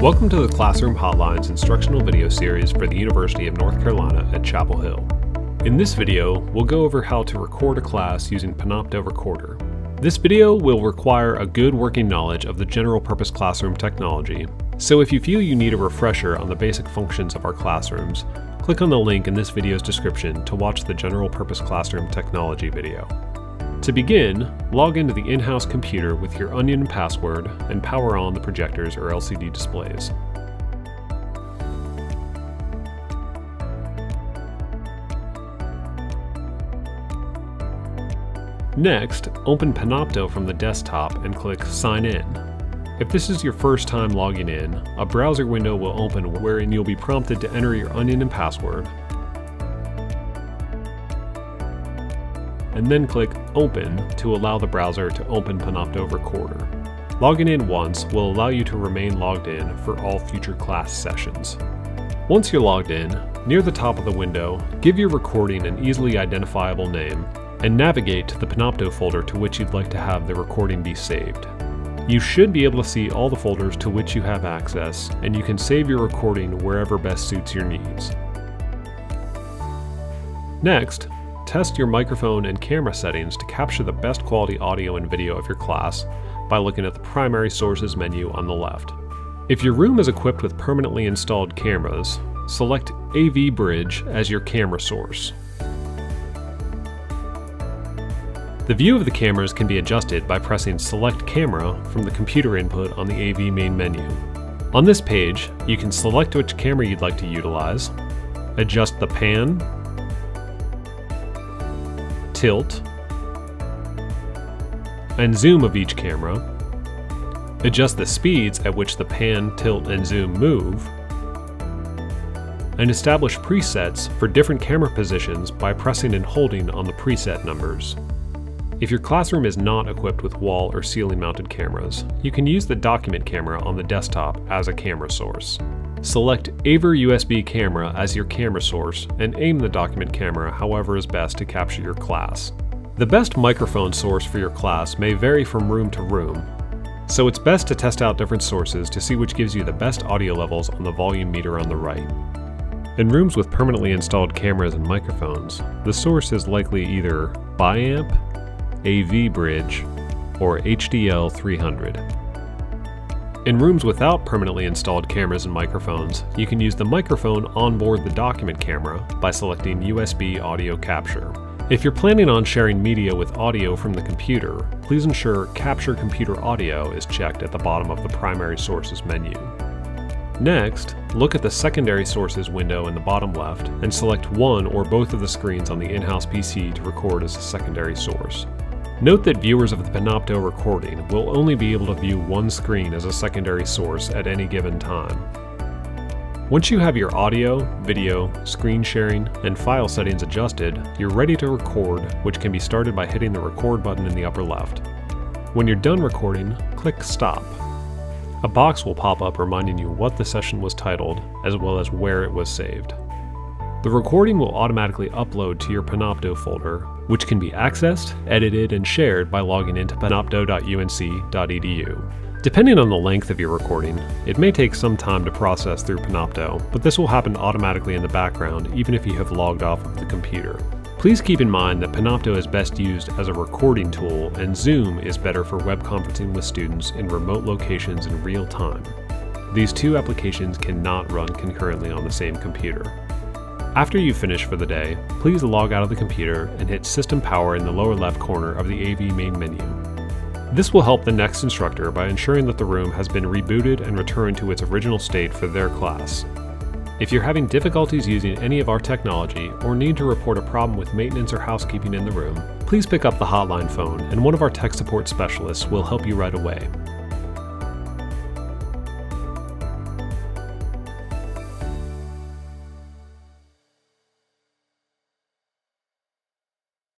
Welcome to the Classroom Hotlines instructional video series for the University of North Carolina at Chapel Hill. In this video, we'll go over how to record a class using Panopto Recorder. This video will require a good working knowledge of the general purpose classroom technology, so if you feel you need a refresher on the basic functions of our classrooms, click on the link in this video's description to watch the general purpose classroom technology video. To begin, log into the in-house computer with your Onyen password and power on the projectors or LCD displays. Next, open Panopto from the desktop and click Sign In. If this is your first time logging in, a browser window will open wherein you'll be prompted to enter your Onyen and password, and then click Open to allow the browser to open Panopto Recorder. Logging in once will allow you to remain logged in for all future class sessions. Once you're logged in, near the top of the window, give your recording an easily identifiable name and navigate to the Panopto folder to which you'd like to have the recording be saved. You should be able to see all the folders to which you have access, and you can save your recording wherever best suits your needs. Next, Test your microphone and camera settings to capture the best quality audio and video of your class by looking at the primary sources menu on the left. If your room is equipped with permanently installed cameras, select AV Bridge as your camera source. The view of the cameras can be adjusted by pressing Select Camera from the computer input on the AV main menu. On this page, you can select which camera you'd like to utilize, adjust the pan, tilt, and zoom of each camera, adjust the speeds at which the pan, tilt, and zoom move, and establish presets for different camera positions by pressing and holding on the preset numbers. If your classroom is not equipped with wall or ceiling mounted cameras, you can use the document camera on the desktop as a camera source. Select AVer USB camera as your camera source and aim the document camera however is best to capture your class. The best microphone source for your class may vary from room to room, so it's best to test out different sources to see which gives you the best audio levels on the volume meter on the right. In rooms with permanently installed cameras and microphones, the source is likely either Biamp, AV Bridge, or HDL 300. In rooms without permanently installed cameras and microphones, you can use the microphone onboard the document camera by selecting USB audio capture. If you're planning on sharing media with audio from the computer, please ensure Capture Computer Audio is checked at the bottom of the Primary Sources menu. Next, look at the Secondary Sources window in the bottom left and select one or both of the screens on the in-house PC to record as a secondary source. Note that viewers of the Panopto recording will only be able to view one screen as a secondary source at any given time. Once you have your audio, video, screen sharing, and file settings adjusted, you're ready to record, which can be started by hitting the record button in the upper left. When you're done recording, click stop. A box will pop up reminding you what the session was titled, as well as where it was saved. The recording will automatically upload to your Panopto folder, which can be accessed, edited, and shared by logging into panopto.unc.edu. Depending on the length of your recording, it may take some time to process through Panopto, but this will happen automatically in the background even if you have logged off of the computer. Please keep in mind that Panopto is best used as a recording tool and Zoom is better for web conferencing with students in remote locations in real time. These two applications cannot run concurrently on the same computer. After you finish for the day, please log out of the computer and hit System Power in the lower left corner of the AV main menu. This will help the next instructor by ensuring that the room has been rebooted and returned to its original state for their class. If you're having difficulties using any of our technology or need to report a problem with maintenance or housekeeping in the room, please pick up the hotline phone and one of our tech support specialists will help you right away.